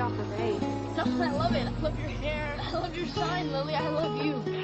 off the. No, I love it. I love your hair. I love your sign, Lily. I love you.